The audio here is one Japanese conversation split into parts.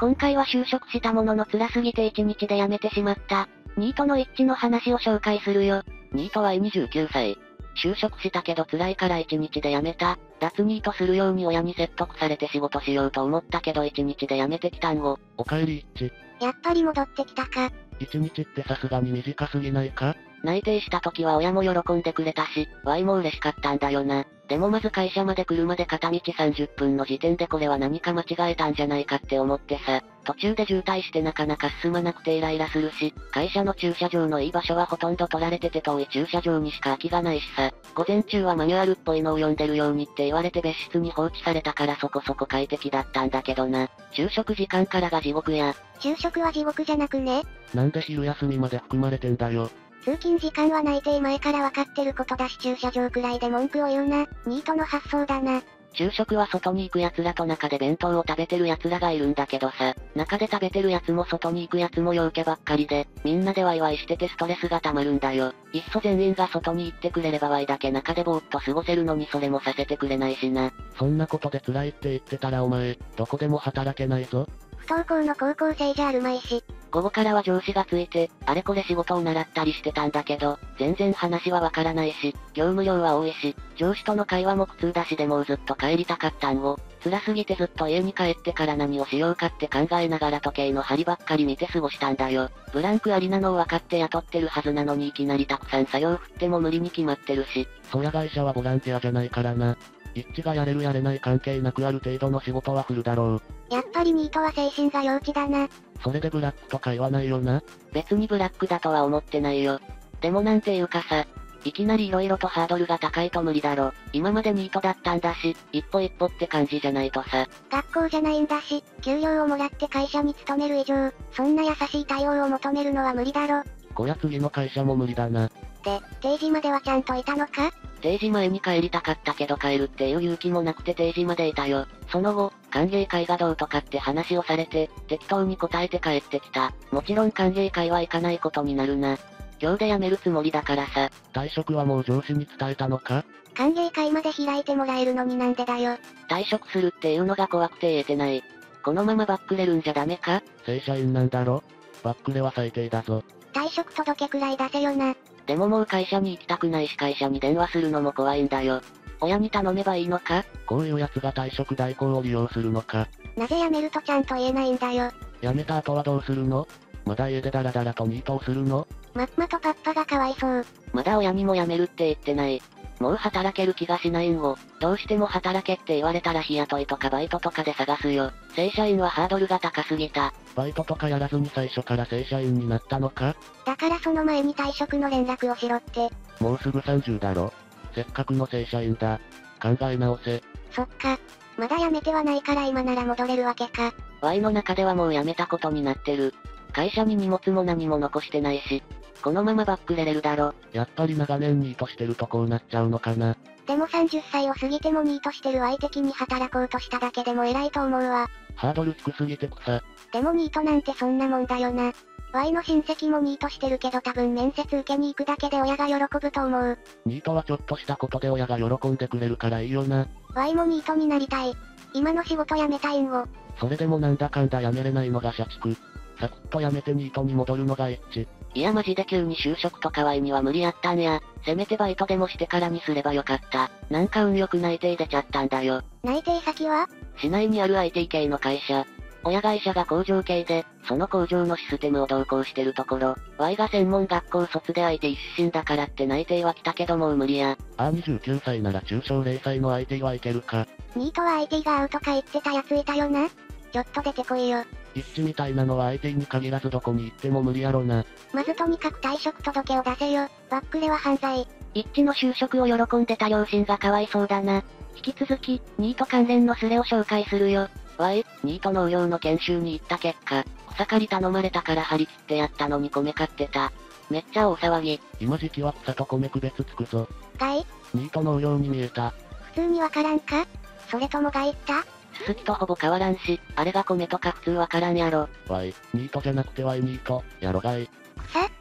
今回は就職したものの辛すぎて1日で辞めてしまった。ニートの一致の話を紹介するよ。ニートは29歳。就職したけど辛いから1日で辞めた。脱ニートするように親に説得されて仕事しようと思ったけど1日で辞めてきたんご。おかえり一致。やっぱり戻ってきたか。一日ってさすがに短すぎないか？内定した時は親も喜んでくれたし、Y も嬉しかったんだよな。でもまず会社まで車で片道30分の時点でこれは何か間違えたんじゃないかって思ってさ、途中で渋滞してなかなか進まなくてイライラするし、会社の駐車場のいい場所はほとんど取られてて遠い駐車場にしか空きがないしさ、午前中はマニュアルっぽいのを読んでるようにって言われて別室に放置されたからそこそこ快適だったんだけどな。就職時間からが地獄や。就職は地獄じゃなくねなんで昼休みまで含まれてんだよ。通勤時間は内定前から分かってることだし駐車場くらいで文句を言うな。ニートの発想だな。昼食は外に行く奴らと中で弁当を食べてる奴らがいるんだけどさ、中で食べてる奴も外に行く奴も陽気ばっかりで、みんなでワイワイしててストレスが溜まるんだよ。いっそ全員が外に行ってくれればワイだけ中でぼーっと過ごせるのにそれもさせてくれないしな。そんなことで辛いって言ってたらお前、どこでも働けないぞ。不登校の高校生じゃあるまいし。午後からは上司がついて、あれこれ仕事を習ったりしてたんだけど、全然話はわからないし、業務量は多いし、上司との会話も苦痛だしでもうずっと帰りたかったんを、辛すぎてずっと家に帰ってから何をしようかって考えながら時計の針ばっかり見て過ごしたんだよ。ブランクありなのを分かって雇ってるはずなのにいきなりたくさん作業振っても無理に決まってるし。そりゃ会社はボランティアじゃないからな。一致がやれるやれない関係なくある程度の仕事は振るだろう。やっぱりニートは精神が幼稚だな。それでブラックとか言わないよな。別にブラックだとは思ってないよ。でもなんていうかさ、いきなり色々とハードルが高いと無理だろ。今までニートだったんだし、一歩一歩って感じじゃないとさ。学校じゃないんだし、給料をもらって会社に勤める以上、そんな優しい対応を求めるのは無理だろ。こや次の会社も無理だな。で、定時まではちゃんといたのか？定時前に帰りたかったけど帰るっていう勇気もなくて定時までいたよ。その後、歓迎会がどうとかって話をされて、適当に答えて帰ってきた。もちろん歓迎会は行かないことになるな。今日で辞めるつもりだからさ。退職はもう上司に伝えたのか？歓迎会まで開いてもらえるのになんでだよ。退職するっていうのが怖くて言えてない。このままバックれるんじゃダメか？正社員なんだろ？バックレは最低だぞ。退職届くらい出せよな。でももう会社に行きたくないし会社に電話するのも怖いんだよ。親に頼めばいいのか？こういう奴が退職代行を利用するのか？なぜ辞めるとちゃんと言えないんだよ。辞めた後はどうするの？まだ家でダラダラとニートをするの？マッマとパッパがかわいそう。まだ親にも辞めるって言ってない。もう働ける気がしないんを、どうしても働けって言われたら日雇いとかバイトとかで探すよ。正社員はハードルが高すぎた。バイトとかやらずに最初から正社員になったのか？だからその前に退職の連絡をしろって。もうすぐ30だろ？せっかくの正社員だ。考え直せ。そっか。まだ辞めてはないから今なら戻れるわけか。Y の中ではもう辞めたことになってる。会社に荷物も何も残してないし、このままバックれれるだろ。やっぱり長年ニートしてるとこうなっちゃうのかな。でも30歳を過ぎてもニートしてる相手に働こうとしただけでも偉いと思うわ。ハードル低すぎて草。でもニートなんてそんなもんだよな。Y の親戚もニートしてるけど多分面接受けに行くだけで親が喜ぶと思う。ニートはちょっとしたことで親が喜んでくれるからいいよな。Y もニートになりたい。今の仕事辞めたいんを。それでもなんだかんだ辞めれないのが社畜。サクッと辞めてニートに戻るのが一致。いやマジで急に就職とか Y には無理やったんや。せめてバイトでもしてからにすればよかった。なんか運良く内定出ちゃったんだよ。内定先は？市内にある IT 系の会社。親会社が工場系で、その工場のシステムを同行してるところ、Y が専門学校卒で IT 出身だからって内定は来たけどもう無理や。ああ29歳なら中小零細の IT はいけるか。ニートは IT がアウトか言ってたやついたよな。ちょっと出てこいよ。一致みたいなのは IT に限らずどこに行っても無理やろな。まずとにかく退職届を出せよ。バックレは犯罪。一致の就職を喜んでた両親がかわいそうだな。引き続き、ニート関連のスレを紹介するよ。Y、ニート農業の研修に行った結果、草刈り頼まれたから張り切ってやったのに米買ってた。めっちゃ大騒ぎ。今時期は草と米区別つくぞ。害ニート農業に見えた。普通にわからんか？それとも害った？すすきとほぼ変わらんし、あれが米とか普通わからんやろ。Y、ニートじゃなくて Y ニート、やろがい。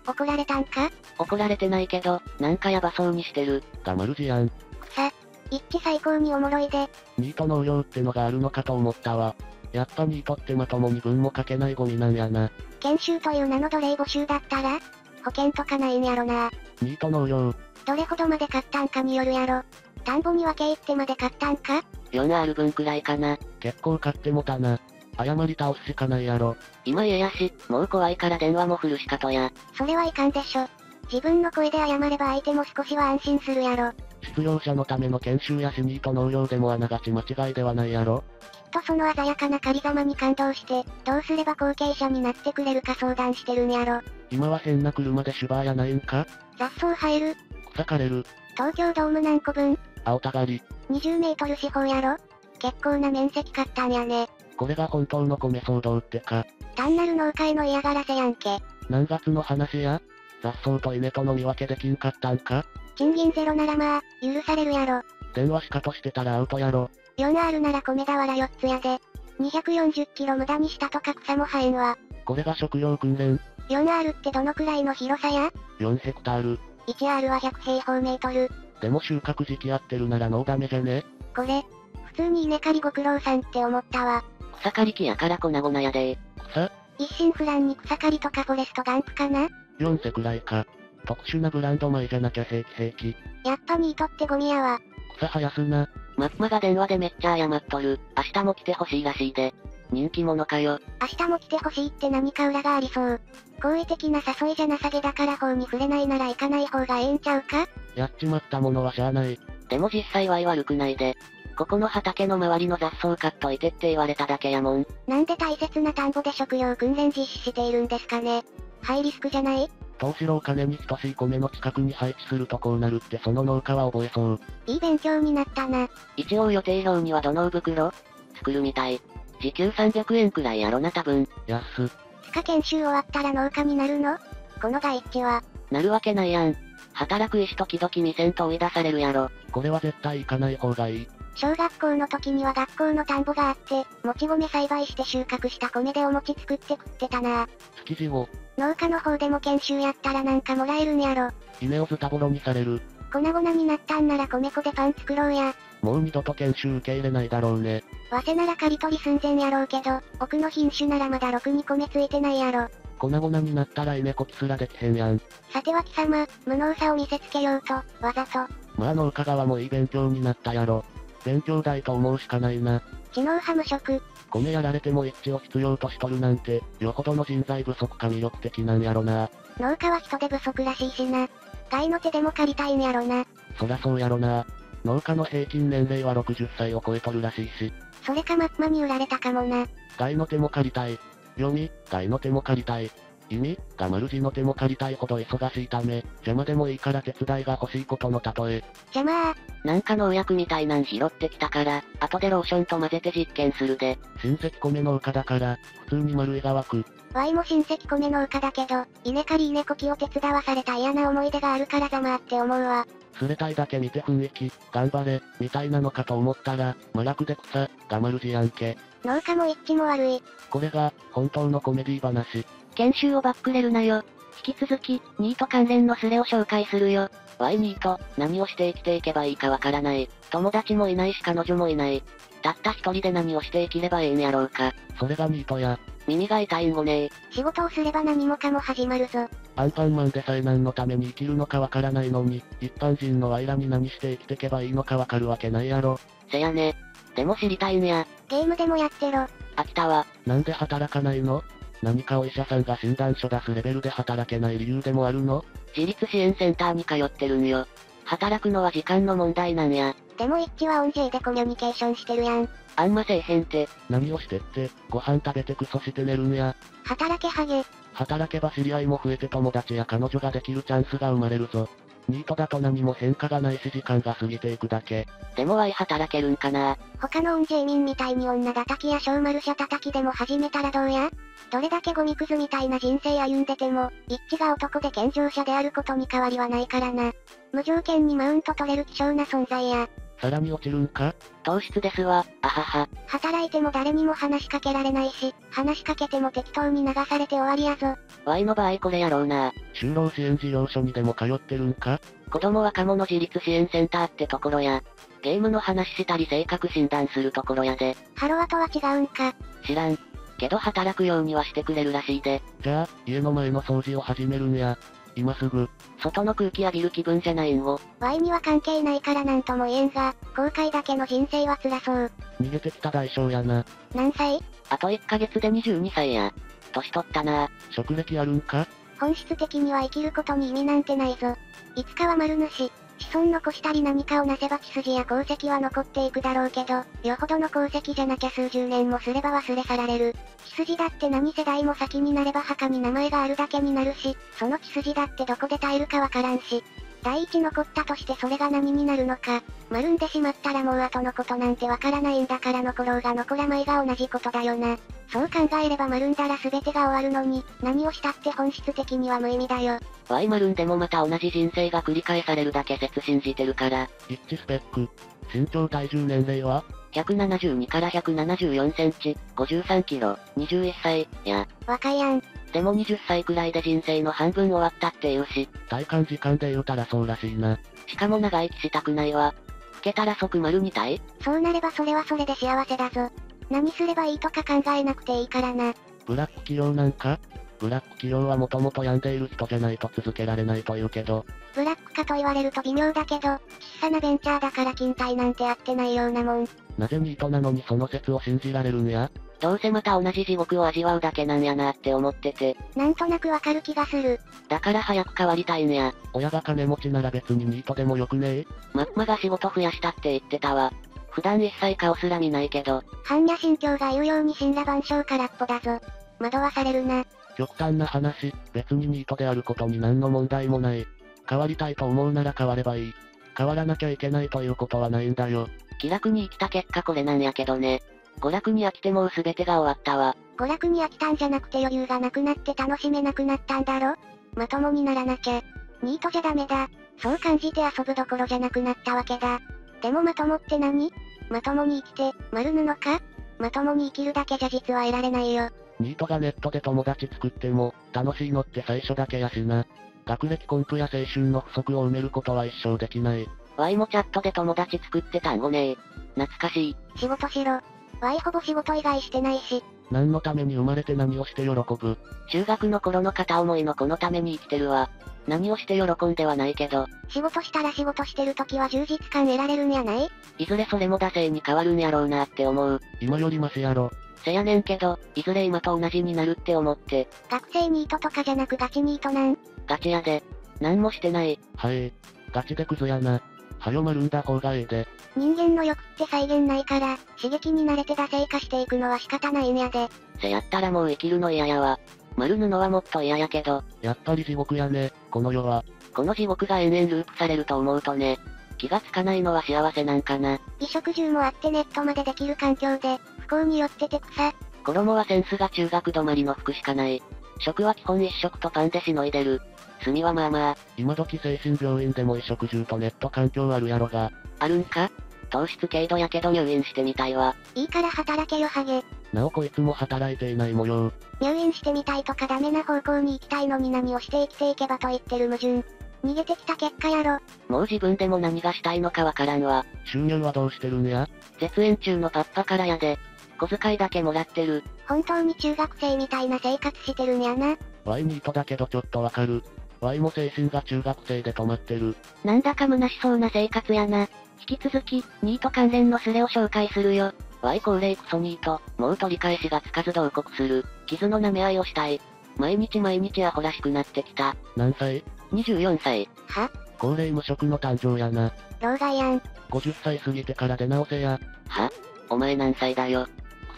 草怒られたんか？怒られてないけど、なんかヤバそうにしてる。黙るじゃん。草一致最高におもろいで。ニート農業ってのがあるのかと思ったわ。やっぱニートってまともに分もかけないゴミなんやな。研修という名の奴隷募集だったら？保険とかないんやろな。ニート農業。どれほどまで買ったんかによるやろ。田んぼに分け入ってまで買ったんか？4R 分くらいかな。結構買ってもたな。謝り倒すしかないやろ。今家やし、もう怖いから電話も振るしかとや。それはいかんでしょ。自分の声で謝れば相手も少しは安心するやろ。失業者のための研修やしニート農業でもあながち間違いではないやろ。きっとその鮮やかな仮様に感動して、どうすれば後継者になってくれるか相談してるんやろ。今は変な車でシュバーやないんか？雑草生える草刈れる。東京ドーム何個分？青たがり。20メートル四方やろ？結構な面積買ったんやね。これが本当の米騒動ってか。単なる農家への嫌がらせやんけ。何月の話や？雑草と稲との見分けできんかったんか？賃金ゼロならまあ、許されるやろ。電話しかとしてたらアウトやろ。4R なら米俵4つやで。240キロ無駄にしたとか草も生えんわ。これが食料訓練 4R ってどのくらいの広さや ?4 ヘクタール。1R は100平方メートル。でも収穫時期やってるならノーダメじゃね？これ、普通に稲刈りご苦労さんって思ったわ。草刈り機やから粉々やで草？一心不乱に草刈りとかフォレストガンプかな ?4 世くらいか。特殊なブランド米じゃなきゃ平気平気。やっぱニートってゴミやわ。草生やすな。マッマが電話でめっちゃ謝っとる。明日も来てほしいらしいで。人気者かよ。明日も来てほしいって何か裏がありそう。好意的な誘いじゃなさげだから法に触れないなら行かない方がええんちゃうかやっちまったものはしゃあない。でも実際は悪くないで。ここの畑の周りの雑草カットいてって言われただけやもん。なんで大切な田んぼで食用訓練実施しているんですかねハイリスクじゃない？投資お金に等しい米の近くに配置するとこうなるってその農家は覚えそう。いい勉強になったな。一応予定表には土の袋作るみたい。時給300円くらいやろな多分。やっす。地下研修終わったら農家になるの？この第一は、なるわけないやん。働く意思時々見せんと追い出されるやろ。これは絶対行かない方がいい。小学校の時には学校の田んぼがあって、もち米栽培して収穫した米でお餅作って食ってたな築地を、農家の方でも研修やったらなんかもらえるんやろ。稲をズタボロにされる。粉々になったんなら米粉でパン作ろうや。もう二度と研修受け入れないだろうね。早稲なら刈り取り寸前やろうけど、奥の品種ならまだろくに米ついてないやろ。粉々になったら稲こきすらできへんやん。さては貴様、無能さを見せつけようと、わざと、まあ農家側もいい勉強になったやろ。勉強代と思うしかないな。知能派無職、米やられても一致を必要としとるなんて、よほどの人材不足か魅力的なんやろな。農家は人手不足らしいしな。外の手でも借りたいんやろな。そらそうやろな。農家の平均年齢は60歳を超えとるらしいし、それかマッマに売られたかもな。外の手も借りたい。読み、外の手も借りたい。意味、が丸字の手も借りたいほど忙しいため、邪魔でもいいから手伝いが欲しいことの例え。邪魔ー、なんか農薬みたいなん拾ってきたから、後でローションと混ぜて実験するで。親戚米農家だから、普通に丸いが湧く。ワイも親戚米農家だけど、稲刈り稲こきを手伝わされた嫌な思い出があるからざまーって思うわ。すれたいだけ見て雰囲気、頑張れ、みたいなのかと思ったら、無楽で草、が丸字やんけ。農家も一致も悪い。これが、本当のコメディ話。研修をバックれるなよ。引き続き、ニート関連のスレを紹介するよ。ワイニート、何をして生きていけばいいかわからない。友達もいないし彼女もいない。たった一人で何をして生きればええんやろうか。それがニートや、耳が痛いんごねー。仕事をすれば何もかも始まるぞ。アンパンマンでさえ何のために生きるのかわからないのに、一般人のワイらに何して生きてけばいいのかわかるわけないやろ。せやね。でも知りたいんや。ゲームでもやってろ。飽きたわ。なんで働かないの？何かお医者さんが診断書出すレベルで働けない理由でもあるの？自立支援センターに通ってるんよ。働くのは時間の問題なんや。でも一致は音声でコミュニケーションしてるやん。あんませえへんて。何をしてって、ご飯食べてクソして寝るんや。働けハゲ。働けば知り合いも増えて友達や彼女ができるチャンスが生まれるぞ。ニートだと何も変化がないし時間が過ぎていくだけ。でもワイ働けるんかな他の音声民みたいに女叩きや小丸車叩きでも始めたらどうや？どれだけゴミクズみたいな人生歩んでても、一致が男で健常者であることに変わりはないからな。無条件にマウント取れる希少な存在や。さらに落ちるんか糖質ですわ、あはは。働いても誰にも話しかけられないし、話しかけても適当に流されて終わりやぞ。ワイの場合これやろうな。就労支援事業所にでも通ってるんか子供若者自立支援センターってところや。ゲームの話したり性格診断するところやで。ハロワとは違うんか。知らん。けど働くようにはしてくれるらしいで。じゃあ、家の前の掃除を始めるんや。今すぐ。外の空気浴びる気分じゃないんを。Y には関係ないからなんとも言えんが、後悔だけの人生は辛そう。逃げてきた代償やな。何歳？あと1ヶ月で22歳や。年取ったな職歴あるんか？本質的には生きることに意味なんてないぞ。いつかは丸主。子孫残したり何かをなせば血筋や功績は残っていくだろうけど、よほどの功績じゃなきゃ数十年もすれば忘れ去られる。血筋だって何世代も先になれば墓に名前があるだけになるし、その血筋だってどこで耐えるかわからんし。第一残ったとしてそれが何になるのか。丸んでしまったらもう後のことなんてわからないんだから残ろうが残らないが同じことだよな。そう考えれば丸んだら全てが終わるのに、何をしたって本質的には無意味だよ。ワイマルンでもまた同じ人生が繰り返されるだけ説信じてるから。一致スペック。身長体重年齢は？172から174センチ、53キロ、21歳、や。若いやん。でも20歳くらいで人生の半分終わったって言うし。体感時間で言うたらそうらしいな。しかも長生きしたくないわ。老けたら即丸にたいそうなればそれはそれで幸せだぞ。何すればいいとか考えなくていいからな。ブラック企業なんか？ブラック企業はもともと病んでいる人じゃないと続けられないというけど、ブラックかと言われると微妙だけど、小さなベンチャーだから勤怠なんてやってないようなもん。なぜニートなのにその説を信じられるんや？どうせまた同じ地獄を味わうだけなんやなって思ってて。なんとなくわかる気がする。だから早く変わりたいんや。親が金持ちなら別にニートでもよくねえ？マッマが仕事増やしたって言ってたわ。普段一切顔すら見ないけど、般若心経が言うように神羅万象空っぽだぞ。惑わされるな。極端な話、別にニートであることに何の問題もない。変わりたいと思うなら変わればいい。変わらなきゃいけないということはないんだよ。気楽に生きた結果これなんやけどね。娯楽に飽きてもう全てが終わったわ。娯楽に飽きたんじゃなくて余裕がなくなって楽しめなくなったんだろ？まともにならなきゃ。ニートじゃダメだ。そう感じて遊ぶどころじゃなくなったわけだ。でもまともって何？まともに生きて、丸布か？まともに生きるだけじゃ実は得られないよ。ニートがネットで友達作っても、楽しいのって最初だけやしな。学歴コンプや青春の不足を埋めることは一生できない。ワイもチャットで友達作ってたんごね懐かしい。仕事しろ。ワイほぼ仕事以外してないし。何のために生まれて何をして喜ぶ。中学の頃の片思いの子のために生きてるわ。何をして喜んではないけど、仕事したら仕事してる時は充実感得られるんやない？いずれそれも惰性に変わるんやろうなって思う。今よりマシやろ。せやねんけど、いずれ今と同じになるって思って、学生ニートとかじゃなくガチニートなん？ガチやで。何もしてない。はい。ガチでクズやな。はよ丸んだ方がええで。人間の欲って再現ないから、刺激に慣れて惰性化していくのは仕方ないんやで。せやったらもう生きるの嫌やわ。丸布はもっと嫌やけど、やっぱり地獄やね、この世は。この地獄が延々ループされると思うとね、気がつかないのは幸せなんかな。衣食住もあってネットまでできる環境で、不幸によってて草。衣はセンスが中学止まりの服しかない。食は基本一食とパンでしのいでる。炭はまあまあ、今時精神病院でも衣食住とネット環境あるやろが。あるんか？糖質軽度やけど入院してみたいわ。いいから働けよハゲ。なおこいつも働いていない模様。入院してみたいとかダメな方向に行きたいのに何をして生きていけばと言ってる矛盾。逃げてきた結果やろ。もう自分でも何がしたいのかわからんわ。収入はどうしてるんや？絶縁中のパッパからやで。小遣いだけもらってる。本当に中学生みたいな生活してるんやな。ワイニートだけどちょっとわかる。ワイも精神が中学生で止まってる。なんだか虚しそうな生活やな。引き続き、ニート関連のスレを紹介するよ。Y 高齢クソニート、もう取り返しがつかず同国する。傷の舐め合いをしたい。毎日毎日アホらしくなってきた。何歳？24歳。は？高齢無職の誕生やな。老害やん。50歳過ぎてから出直せや。は？お前何歳だよ？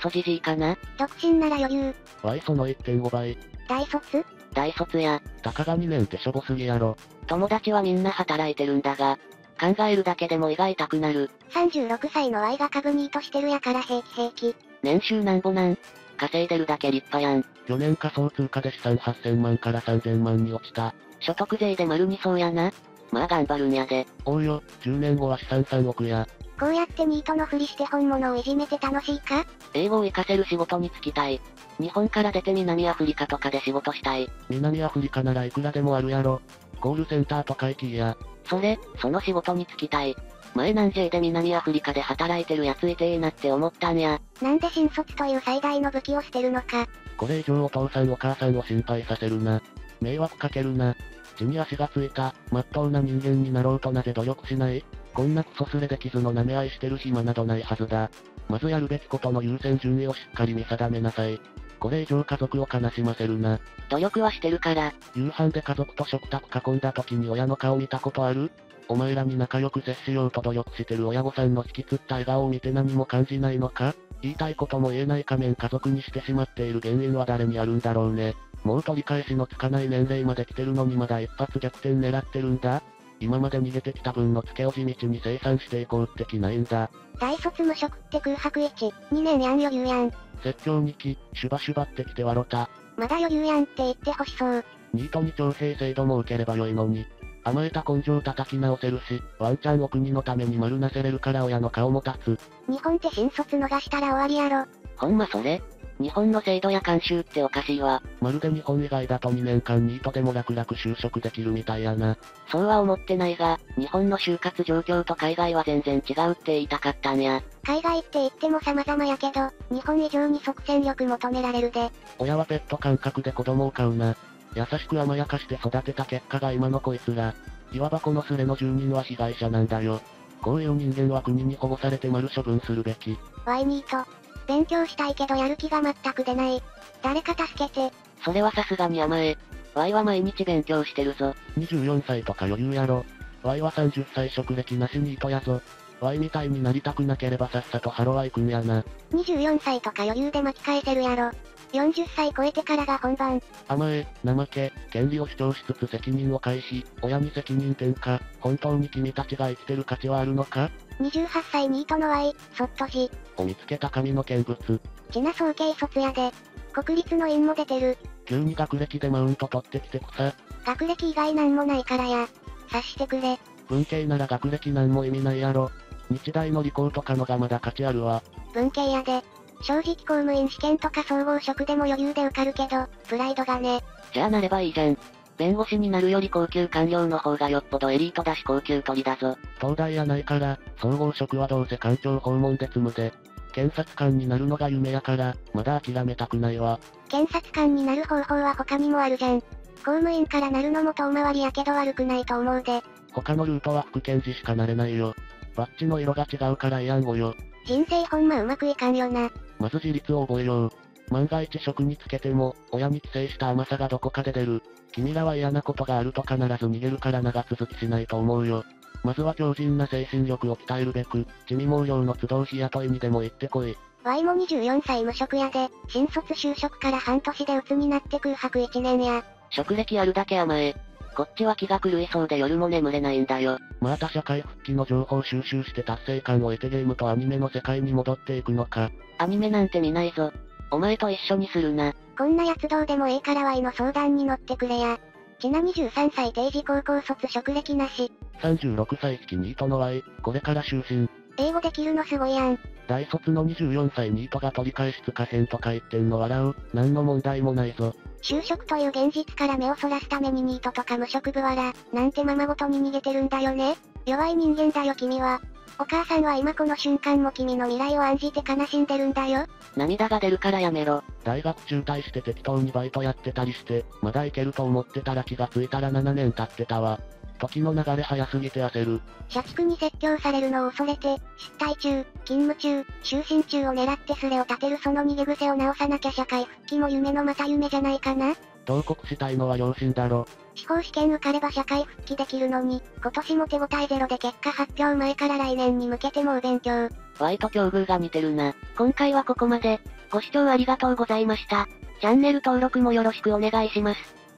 クソじじいかな？独身なら余裕。ワイその1.5倍。大卒？大卒や。たかが2年ってしょぼすぎやろ。友達はみんな働いてるんだが、考えるだけでも胃が痛くなる。36歳の Y が株ニートしてるやから平気平気。年収なんぼなん？稼いでるだけ立派やん。去年仮想通貨で資産8000万から3000万に落ちた。所得税で丸にそうやな。まあ頑張るんやで。おうよ、10年後は資産3億や。こうやってニートのふりして本物をいじめて楽しいか？英語を活かせる仕事に就きたい。日本から出て南アフリカとかで仕事したい。南アフリカならいくらでもあるやろ。コールセンターと会期や。それ、その仕事に就きたい。前南 J で南アフリカで働いてるやついてえなって思ったんや。なんで新卒という最大の武器を捨てるのか？これ以上お父さんお母さんを心配させるな。迷惑かけるな。地に足がついた、まっとうな人間になろうとなぜ努力しない？こんなクソすれで傷の舐め合いしてる暇などないはずだ。まずやるべきことの優先順位をしっかり見定めなさい。これ以上家族を悲しませるな。努力はしてるから。夕飯で家族と食卓囲んだ時に親の顔見たことある？お前らに仲良く接しようと努力してる親御さんの引きつった笑顔を見て何も感じないのか？言いたいことも言えない仮面家族にしてしまっている原因は誰にあるんだろうね。もう取り返しのつかない年齢まで来てるのにまだ一発逆転狙ってるんだ今まで逃げてきた分のツケを地道に生産していこうって気ないんだ。大卒無職って空白1、2年やん余裕やん。説教に来、シュバシュバってきて笑った。まだ余裕やんって言ってほしそう。ニートに徴兵制度も受ければよいのに。甘えた根性叩き直せるし、ワンチャンお国のために丸なせれるから親の顔も立つ。日本って新卒逃したら終わりやろ。ほんまそれ日本の制度や慣習っておかしいわ。まるで日本以外だと2年間ニートでも楽々就職できるみたいやな。そうは思ってないが、日本の就活状況と海外は全然違うって言いたかったんや。海外って言っても様々やけど、日本以上に即戦力求められるで。親はペット感覚で子供を飼うな。優しく甘やかして育てた結果が今のこいつら。いわばこのスレの住人は被害者なんだよ。こういう人間は国に保護されて丸処分するべき。ワイニート。勉強したいけどやる気が全く出ない。誰か助けて。それはさすがに甘え。ワイは毎日勉強してるぞ。24歳とか余裕やろ。Y は30歳職歴なしニートやぞ。Y みたいになりたくなければさっさとハロワイくんやな。24歳とか余裕で巻き返せるやろ。40歳超えてからが本番。甘え、怠け、権利を主張しつつ責任を回避、親に責任転嫁、本当に君たちが生きてる価値はあるのか？28歳ニートの Y、そっとじ。を見つけた神の見物。ちな総計卒やで。国立の院も出てる。急に学歴でマウント取ってきて草。学歴以外なんもないからや。察してくれ。文系なら学歴なんも意味ないやろ。日大の理工とかのがまだ価値あるわ。文系やで。正直公務員試験とか総合職でも余裕で受かるけど、プライドがね。じゃあなればいいじゃん。弁護士になるより高級官僚の方がよっぽどエリートだし高級取りだぞ。東大やないから、総合職はどうせ官庁訪問で積むで。検察官になるのが夢やから、まだ諦めたくないわ。検察官になる方法は他にもあるじゃん。公務員からなるのも遠回りやけど悪くないと思うで。他のルートは副検事しかなれないよ。バッジの色が違うからやんごよ。人生ほんまうまくいかんよな。まず自立を覚えよう。万が一職につけても、親に寄生した甘さがどこかで出る。君らは嫌なことがあると必ず逃げるから長続きしないと思うよ。まずは強靭な精神力を鍛えるべく、地味毛量の集う日雇いにでも行ってこい。Y も24歳無職やで、新卒就職から半年で鬱になって空白1年や。職歴あるだけ甘え。こっちは気が狂いそうで夜も眠れないんだよ。また社会復帰の情報収集して達成感を得てゲームとアニメの世界に戻っていくのか。アニメなんて見ないぞ。お前と一緒にするな。こんなやつどうでもええから Y の相談に乗ってくれや。ちな23歳定時高校卒職歴なし。36歳式ニートの Y、これから就寝。英語できるのすごいやん。大卒の24歳ニートが取り返しつかへんとか言ってんの笑う。何の問題もないぞ。就職という現実から目をそらすためにニートとか無職部わら、なんてままごとに逃げてるんだよね。弱い人間だよ君は。お母さんは今この瞬間も君の未来を案じて悲しんでるんだよ。涙が出るからやめろ。大学中退して適当にバイトやってたりして、まだいけると思ってたら気がついたら7年経ってたわ。時の流れ早すぎて焦る。社畜に説教されるのを恐れて、失態中、勤務中、就寝中を狙ってスレを立てるその逃げ癖を直さなきゃ社会復帰も夢のまた夢じゃないかな同国したいのは良心だろ。司法試験受かれば社会復帰できるのに、今年も手応えゼロで結果発表前から来年に向けて猛勉強。ワイと境遇が似てるな。今回はここまで。ご視聴ありがとうございました。チャンネル登録もよろしくお願いします。